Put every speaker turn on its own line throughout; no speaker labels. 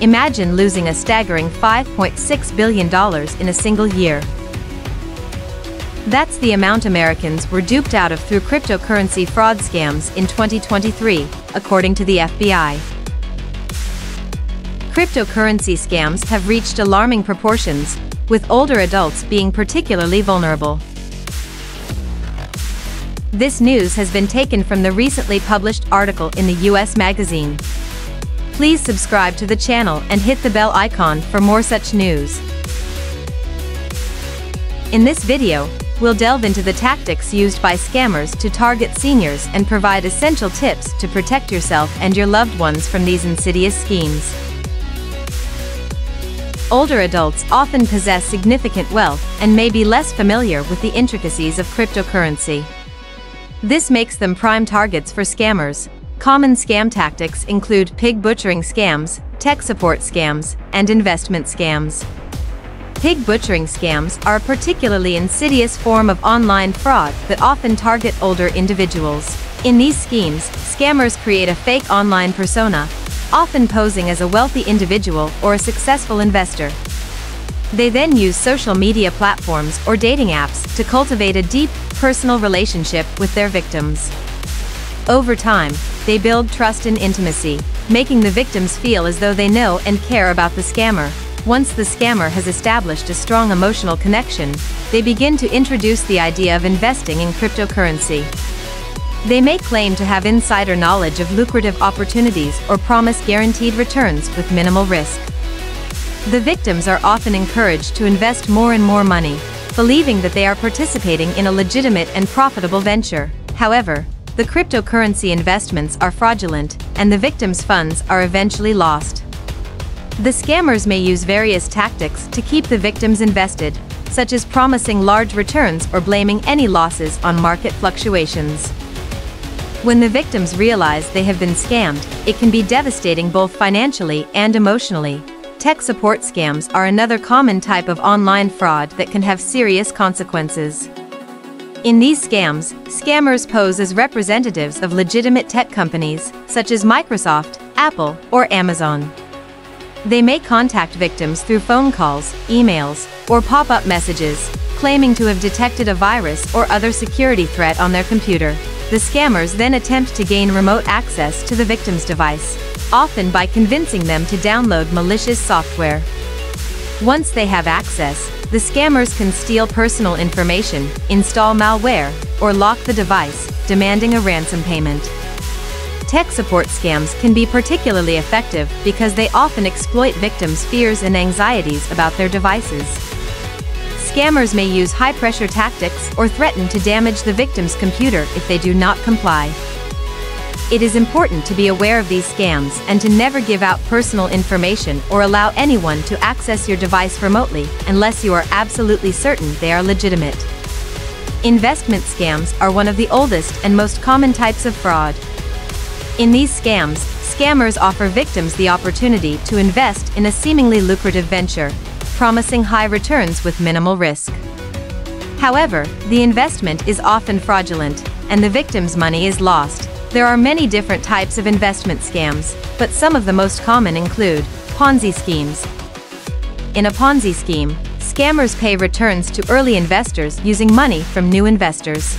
Imagine losing a staggering $5.6 billion in a single year. That's the amount Americans were duped out of through cryptocurrency fraud scams in 2023, according to the FBI. Cryptocurrency scams have reached alarming proportions, with older adults being particularly vulnerable. This news has been taken from the recently published article in the US Magazine. Please subscribe to the channel and hit the bell icon for more such news. In this video, we'll delve into the tactics used by scammers to target seniors and provide essential tips to protect yourself and your loved ones from these insidious schemes. Older adults often possess significant wealth and may be less familiar with the intricacies of cryptocurrency. This makes them prime targets for scammers. Common scam tactics include pig butchering scams, tech support scams, and investment scams. Pig butchering scams are a particularly insidious form of online fraud that often target older individuals. In these schemes, scammers create a fake online persona, often posing as a wealthy individual or a successful investor. They then use social media platforms or dating apps to cultivate a deep, personal relationship with their victims. Over time, they build trust and intimacy, making the victims feel as though they know and care about the scammer. Once the scammer has established a strong emotional connection, they begin to introduce the idea of investing in cryptocurrency. They may claim to have insider knowledge of lucrative opportunities or promise guaranteed returns with minimal risk. The victims are often encouraged to invest more and more money, believing that they are participating in a legitimate and profitable venture. However, the cryptocurrency investments are fraudulent, and the victims' funds are eventually lost. The scammers may use various tactics to keep the victims invested, such as promising large returns or blaming any losses on market fluctuations. When the victims realize they have been scammed, it can be devastating both financially and emotionally, Tech support scams are another common type of online fraud that can have serious consequences. In these scams, scammers pose as representatives of legitimate tech companies, such as Microsoft, Apple, or Amazon. They may contact victims through phone calls, emails, or pop-up messages, claiming to have detected a virus or other security threat on their computer. The scammers then attempt to gain remote access to the victim's device, often by convincing them to download malicious software. Once they have access, the scammers can steal personal information, install malware, or lock the device, demanding a ransom payment. Tech support scams can be particularly effective because they often exploit victims' fears and anxieties about their devices. Scammers may use high-pressure tactics or threaten to damage the victim's computer if they do not comply. It is important to be aware of these scams and to never give out personal information or allow anyone to access your device remotely unless you are absolutely certain they are legitimate. Investment scams are one of the oldest and most common types of fraud. In these scams, scammers offer victims the opportunity to invest in a seemingly lucrative venture, promising high returns with minimal risk. However, the investment is often fraudulent, and the victim's money is lost, there are many different types of investment scams, but some of the most common include Ponzi schemes. In a Ponzi scheme, scammers pay returns to early investors using money from new investors.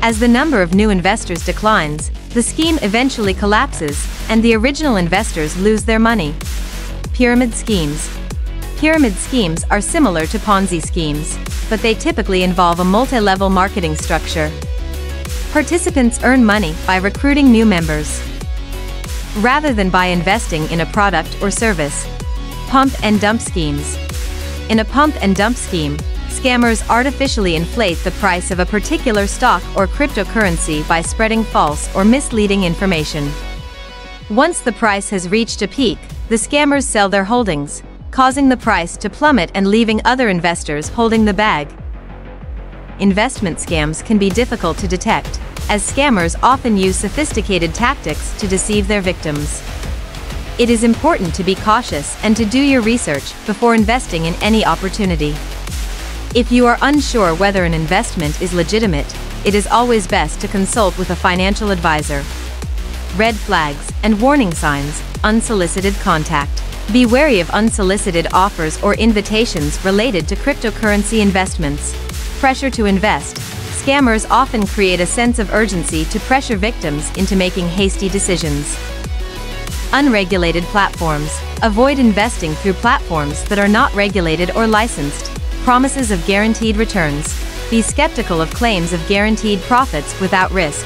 As the number of new investors declines, the scheme eventually collapses, and the original investors lose their money. Pyramid schemes. Pyramid schemes are similar to Ponzi schemes, but they typically involve a multi-level marketing structure, Participants earn money by recruiting new members. Rather than by investing in a product or service. Pump and dump schemes. In a pump and dump scheme, scammers artificially inflate the price of a particular stock or cryptocurrency by spreading false or misleading information. Once the price has reached a peak, the scammers sell their holdings, causing the price to plummet and leaving other investors holding the bag. Investment scams can be difficult to detect, as scammers often use sophisticated tactics to deceive their victims. It is important to be cautious and to do your research before investing in any opportunity. If you are unsure whether an investment is legitimate, it is always best to consult with a financial advisor. Red flags and warning signs, unsolicited contact. Be wary of unsolicited offers or invitations related to cryptocurrency investments. Pressure to invest. Scammers often create a sense of urgency to pressure victims into making hasty decisions. Unregulated platforms. Avoid investing through platforms that are not regulated or licensed. Promises of guaranteed returns. Be skeptical of claims of guaranteed profits without risk.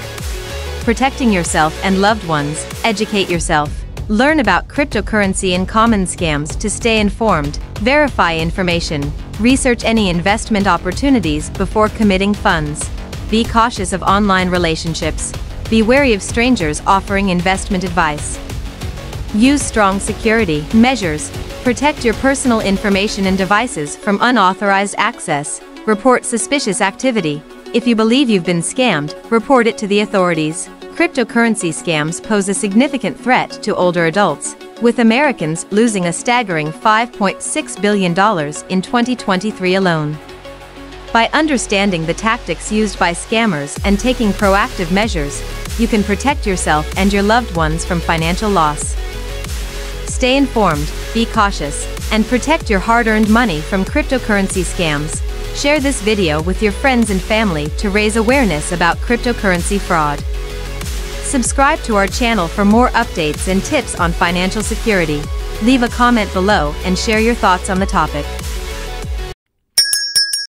Protecting yourself and loved ones, educate yourself. Learn about cryptocurrency and common scams to stay informed, verify information, research any investment opportunities before committing funds. Be cautious of online relationships. Be wary of strangers offering investment advice. Use strong security measures. Protect your personal information and devices from unauthorized access. Report suspicious activity. If you believe you've been scammed, report it to the authorities. Cryptocurrency scams pose a significant threat to older adults, with Americans losing a staggering $5.6 billion in 2023 alone. By understanding the tactics used by scammers and taking proactive measures, you can protect yourself and your loved ones from financial loss. Stay informed, be cautious, and protect your hard-earned money from cryptocurrency scams. Share this video with your friends and family to raise awareness about cryptocurrency fraud. Subscribe to our channel for more updates and tips on financial security. Leave a comment below and share your thoughts on the topic.